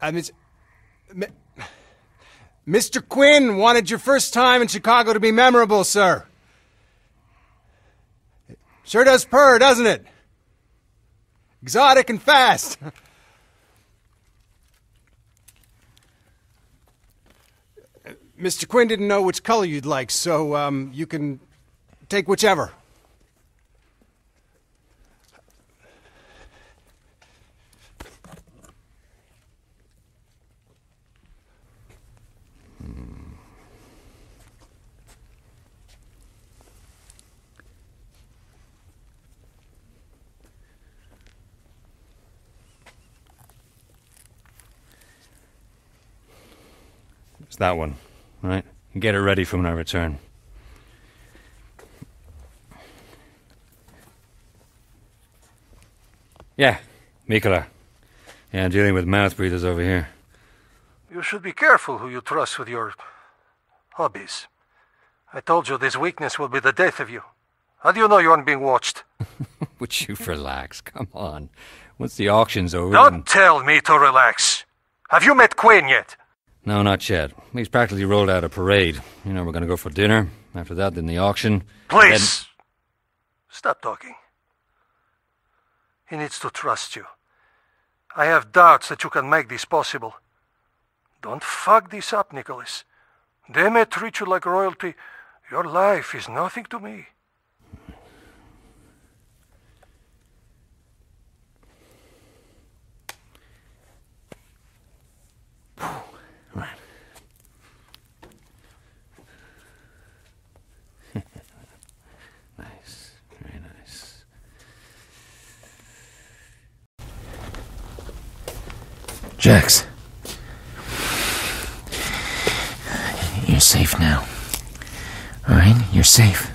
Uh, Miss, M- Mr. Quinn wanted your first time in Chicago to be memorable, sir. Sure does purr, doesn't it? Exotic and fast. Mr. Quinn didn't know which color you'd like, so um, you can take whichever. It's that one, right? Get it ready for when I return. Yeah, Mikola. Yeah, I'm dealing with mouth breathers over here. You should be careful who you trust with your hobbies. I told you this weakness will be the death of you. How do you know you aren't being watched? Would you relax? Come on. Once the auction's over. Don't tell me to relax. Have you met Quinn yet? No, not yet. He's practically rolled out a parade. You know, we're going to go for dinner. After that, then the auction. Please. Stop talking. He needs to trust you. I have doubts that you can make this possible. Don't fuck this up, Nicholas. They may treat you like royalty. Your life is nothing to me. Jax. You're safe now. Alright? You're safe.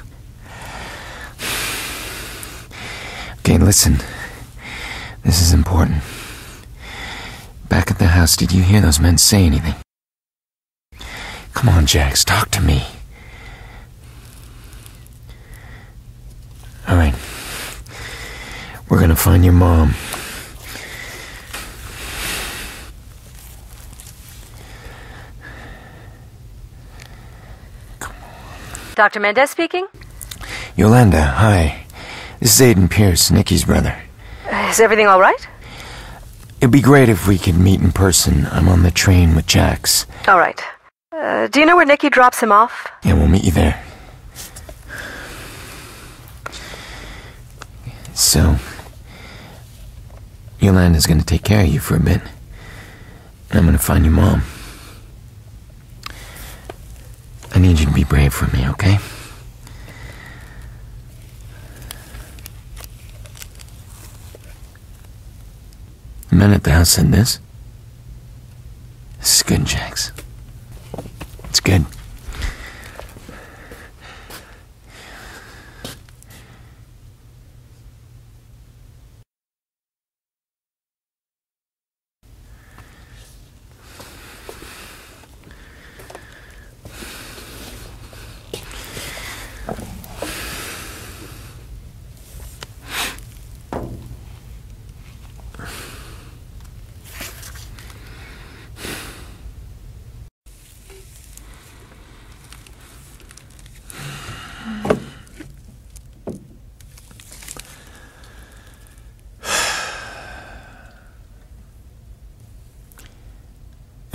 Okay, listen. This is important. Back at the house, did you hear those men say anything? Come on, Jax, talk to me. Alright. We're gonna find your mom. Dr. Mendez speaking? Yolanda, hi. This is Aiden Pearce, Nicky's brother. Is everything all right? It'd be great if we could meet in person. I'm on the train with Jax. All right. Uh, do you know where Nicky drops him off? Yeah, we'll meet you there. So, Yolanda's gonna take care of you for a bit. And I'm gonna find your mom. I need you to be brave for me, okay? The man at the house said this. This is good, Jax. It's good.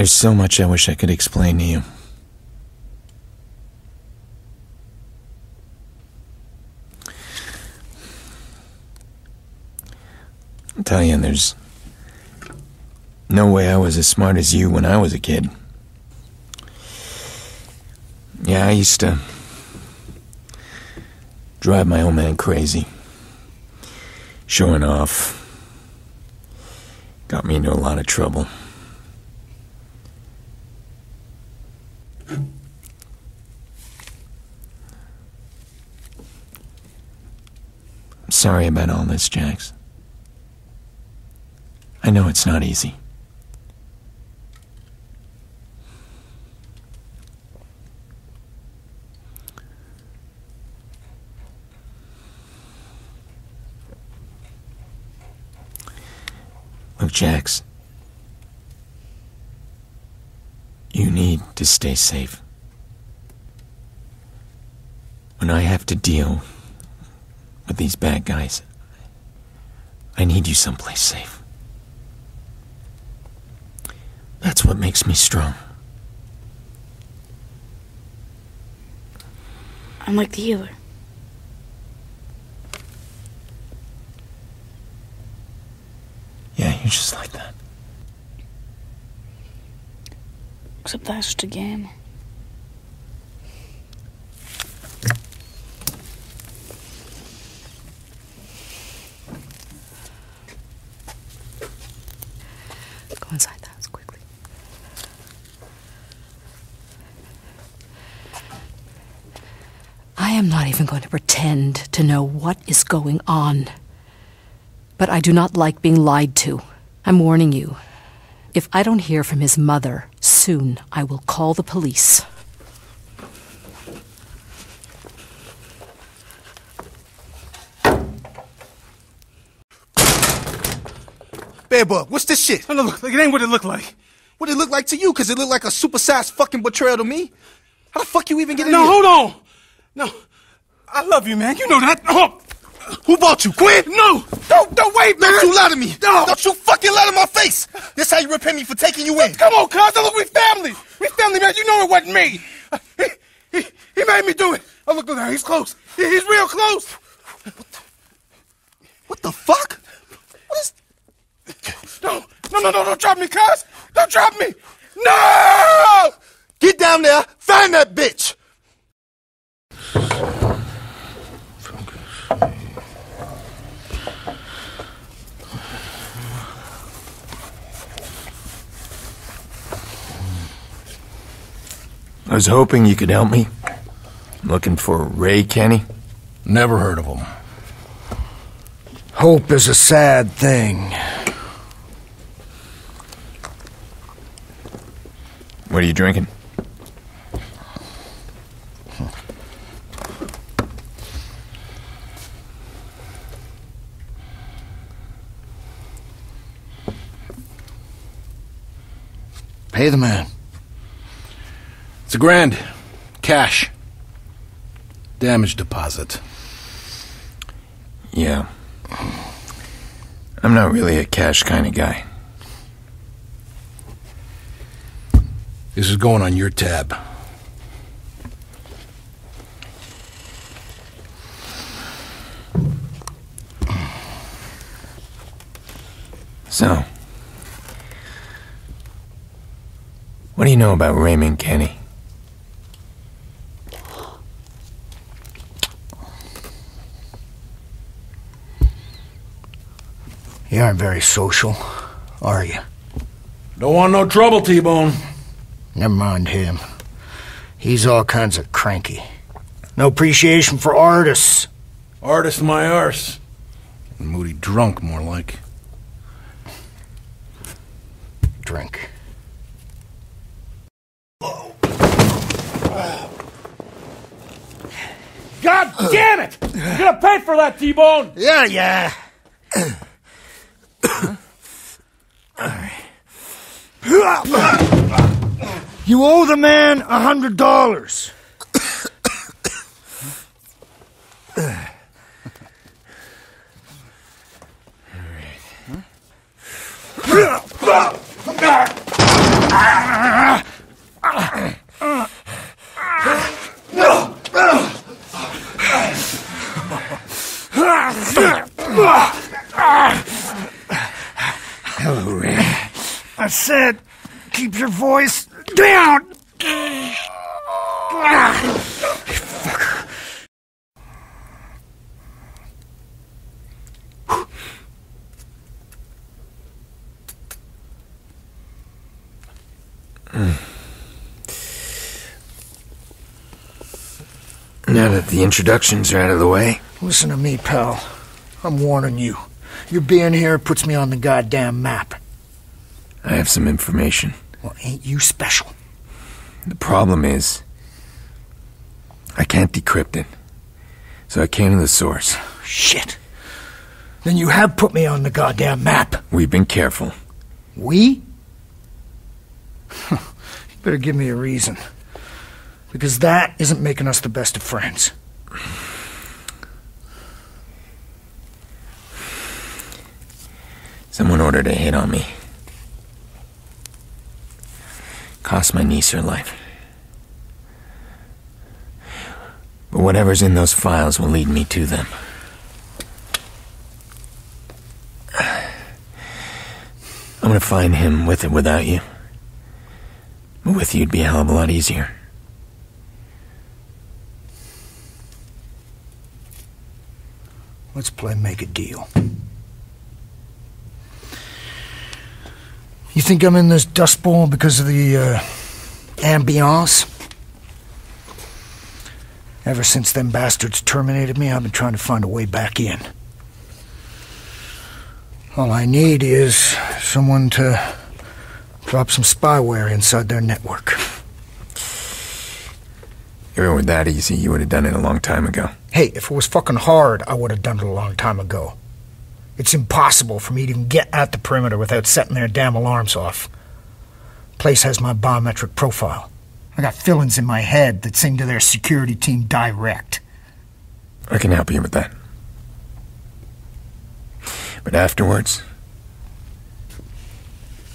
There's so much I wish I could explain to you. Tell you, there's no way I was as smart as you when I was a kid. Yeah, I used to drive my old man crazy. Showing off. Got me into a lot of trouble. I'm sorry about all this, Jax. I know it's not easy. Look, Jax. You need to stay safe. When I have to deal with these bad guys, I need you someplace safe. That's what makes me strong. I'm like the healer. Yeah, you're just like that. Except that's just a game. Go inside the house quickly. I am not even going to pretend to know what is going on. But I do not like being lied to. I'm warning you. If I don't hear from his mother soon, I will call the police. Bedbug, what's this shit? No, no, look, it ain't what it looked like. What it look like to you? Cause it looked like a supersized fucking betrayal to me. How the fuck you even get in No, here? hold on. No, I love you, man. You know that. Oh, Who bought you, Quinn? no. Don't, don't wait, man. Don't you lie to me. No. Don't you fucking lie to my face. This how you repay me for taking you in. Come on, cuz. Look, we family. We family, man. You know it wasn't me. He, he, he made me do it. Oh, look, look, he's close. He- he's real close. What the fuck? What is... No, no, no, no, don't drop me, cuz. Don't drop me. No! Get down there, find that bitch. I was hoping you could help me. I'm looking for Ray Kenney. Never heard of him. Hope is a sad thing. What are you drinking? Pay the man. It's a grand. Cash. Damage deposit. Yeah. I'm not really a cash kind of guy. This is going on your tab. So, what do you know about Raymond Kenney? You aren't very social, are you? Don't want no trouble, T-Bone. Never mind him. He's all kinds of cranky. No appreciation for artists. Artist my arse. Moody drunk, more like. Drink. God damn it! You're gonna pay for that, T-Bone. Yeah, yeah. You owe the man a hundred dollars. Hello, Ray. I said, keep your voice down. Hmm. Now that the introductions are out of the way, Listen to me, pal. I'm warning you. Your being here puts me on the goddamn map. I have some information. Well, ain't you special? The problem is, I can't decrypt it. So I came to the source. Shit. Then you have put me on the goddamn map. We've been careful. We? Better give me a reason. Because that isn't making us the best of friends. Someone ordered a hit on me. Cost my niece her life. But whatever's in those files will lead me to them. I'm gonna find him with it without you. With you, it'd be a hell of a lot easier. Let's play make a deal. You think I'm in this dust bowl because of the uh, ambiance? Ever since them bastards terminated me, I've been trying to find a way back in. All I need is someone to drop some spyware inside their network. If it were that easy, you would have done it a long time ago. Hey, if it was fucking hard, I would have done it a long time ago. It's impossible for me to even get at the perimeter without setting their damn alarms off. Place has my biometric profile. I got fill-ins in my head that sing to their security team direct. I can help you with that. But afterwards,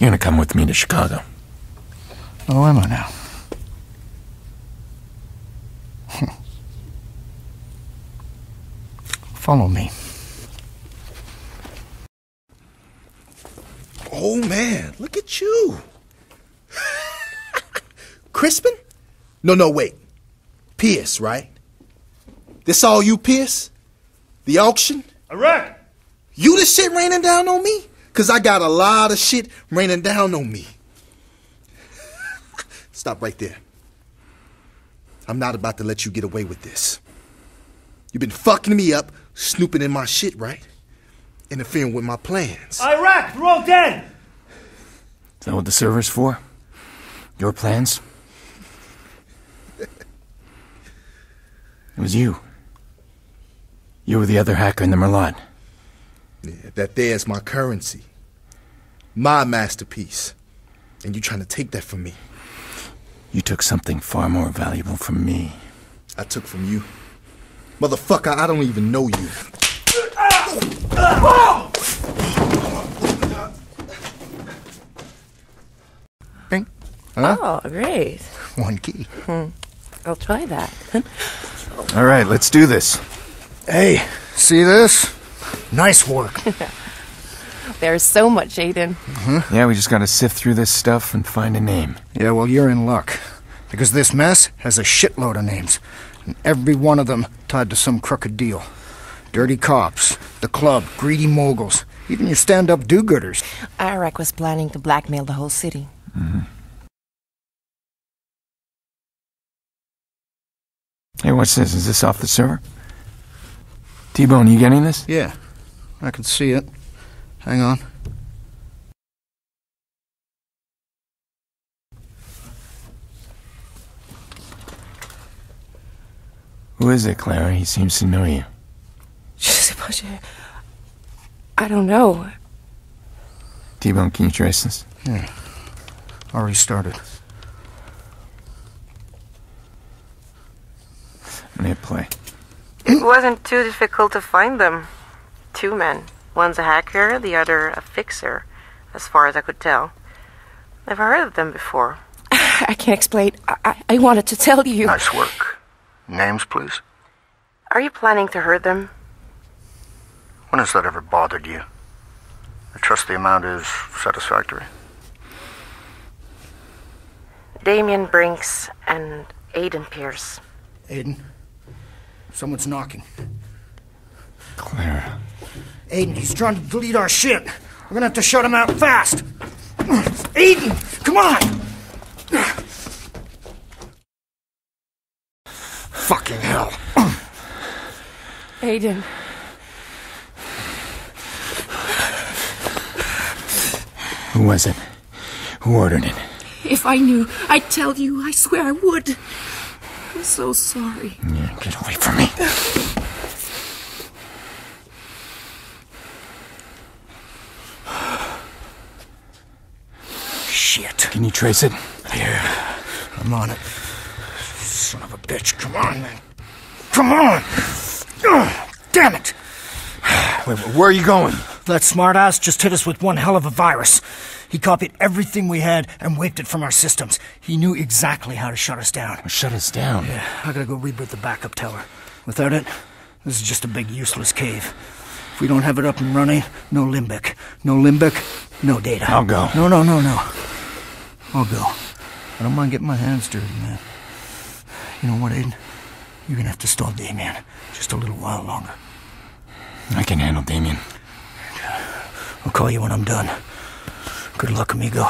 you're gonna come with me to Chicago. Oh, am I now? Follow me. Oh man, look at you. Crispin? No, no, wait. Pearce, right? This all you, Pearce? The auction? Iraq! You the shit raining down on me? Cause I got a lot of shit raining down on me. Stop right there. I'm not about to let you get away with this. You've been fucking me up, snooping in my shit, right? Interfering with my plans. Iraq, they're all dead! Is that what the server's for? Your plans? it was you. You were the other hacker in the Merlaut. Yeah, that there's my currency. My masterpiece. And you trying to take that from me. You took something far more valuable from me. I took from you. Motherfucker, I don't even know you. Bing. Huh? Oh, great. One key. Hmm. I'll try that. All right, let's do this. Hey, see this? Nice work. There's so much, Aiden. Yeah, we just gotta sift through this stuff and find a name. Yeah, well, you're in luck. Because this mess has a shitload of names. And every one of them tied to some crooked deal. Dirty cops, the club, greedy moguls, even your stand up do gooders. Iraq was planning to blackmail the whole city. Mm-hmm. Hey, what's this? Is this off the server? T Bone, you getting this? Yeah, I can see it. Hang on. Who is it, Clara? He seems to know you. I don't know. T Bone, can you trace this? Yeah. Already started. I'm play. It wasn't too difficult to find them. Two men. One's a hacker, the other a fixer, as far as I could tell. Never heard of them before. I can't explain. I, I, I wanted to tell you. Nice work. Names, please. Are you planning to hurt them? When has that ever bothered you? I trust the amount is satisfactory. Damien Brenks and Aiden Pearce. Aiden, someone's knocking. Clara. Aiden, he's trying to delete our shit. We're gonna have to shut him out fast. Aiden, come on! Fucking hell. Aiden. Who was it? Who ordered it? If I knew, I'd tell you. I swear I would. I'm so sorry. Yeah, get away from me. Shit. Can you trace it? Yeah. I'm on it. Son of a bitch, come on, man. Come on! Ugh, damn it! Wait, where are you going? That smartass just hit us with one hell of a virus. He copied everything we had and wiped it from our systems. He knew exactly how to shut us down. Shut us down? Yeah, I gotta go reboot the backup tower. Without it, this is just a big useless cave. If we don't have it up and running, no Limbic. No Limbic, no data. I'll go. No, no, no, no. Oh, I'll go. I don't mind getting my hands dirty, man. You know what, Aiden? You're gonna have to stall Damien just a little while longer. I can handle Damien. Uh, I'll call you when I'm done. Good luck, amigo.